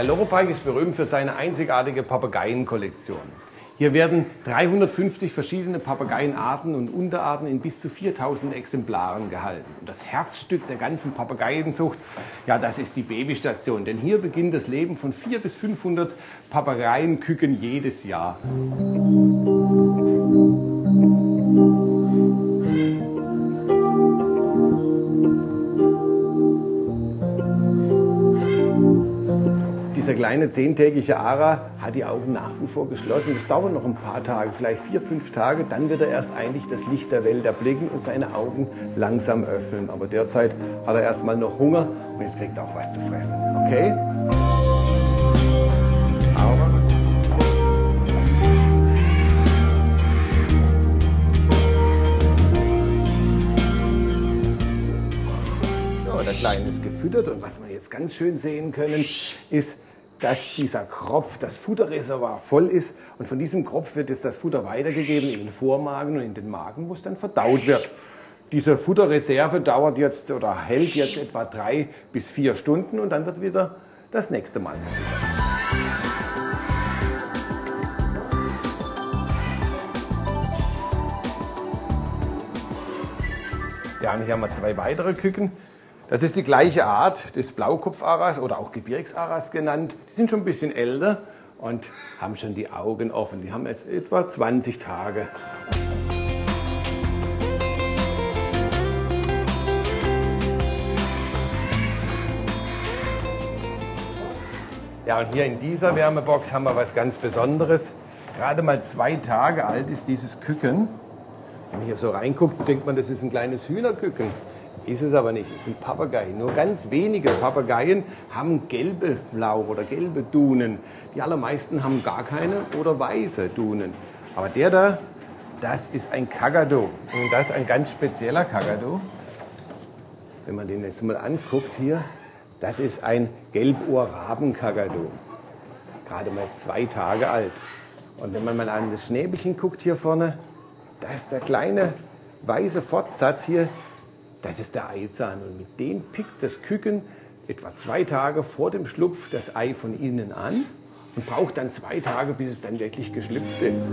Der Loropark ist berühmt für seine einzigartige Papageienkollektion. Hier werden 350 verschiedene Papageienarten und Unterarten in bis zu 4000 Exemplaren gehalten. Und das Herzstück der ganzen Papageienzucht, ja, das ist die Babystation. Denn hier beginnt das Leben von 400 bis 500 Papageienküken jedes Jahr. Dieser kleine zehntägige Ara hat die Augen nach wie vor geschlossen. Das dauert noch ein paar Tage, vielleicht vier, fünf Tage. Dann wird er erst eigentlich das Licht der Welt erblicken und seine Augen langsam öffnen. Aber derzeit hat er erstmal noch Hunger und jetzt kriegt er auch was zu fressen. Okay? So, der Kleine ist gefüttert und was wir jetzt ganz schön sehen können, ist, dass dieser Kropf, das Futterreservoir voll ist und von diesem Kropf wird jetzt das Futter weitergegeben in den Vormagen und in den Magen, wo es dann verdaut wird. Diese Futterreserve dauert jetzt oder hält jetzt etwa drei bis vier Stunden und dann wird wieder das nächste Mal. Ja, und hier haben wir zwei weitere Küken. Das ist die gleiche Art des Blaukopfaras oder auch Gebirgsaras genannt. Die sind schon ein bisschen älter und haben schon die Augen offen. Die haben jetzt etwa 20 Tage. Ja, und hier in dieser Wärmebox haben wir was ganz Besonderes. Gerade mal zwei Tage alt ist dieses Küken. Wenn man hier so reinguckt, denkt man, das ist ein kleines Hühnerküken. Ist es aber nicht, es sind Papageien. Nur ganz wenige Papageien haben gelbe Flau oder gelbe Dunen. Die allermeisten haben gar keine oder weiße Dunen. Aber der da, das ist ein Kakadu. Und das ist ein ganz spezieller Kakadu. Wenn man den jetzt mal anguckt hier, das ist ein Gelbohr-Raben-Kakadu. Gerade mal zwei Tage alt. Und wenn man mal an das Schnäbelchen guckt hier vorne, da ist der kleine weiße Fortsatz hier, das ist der Eizahn und mit dem pickt das Küken etwa zwei Tage vor dem Schlupf das Ei von innen an und braucht dann zwei Tage, bis es dann wirklich geschlüpft ist.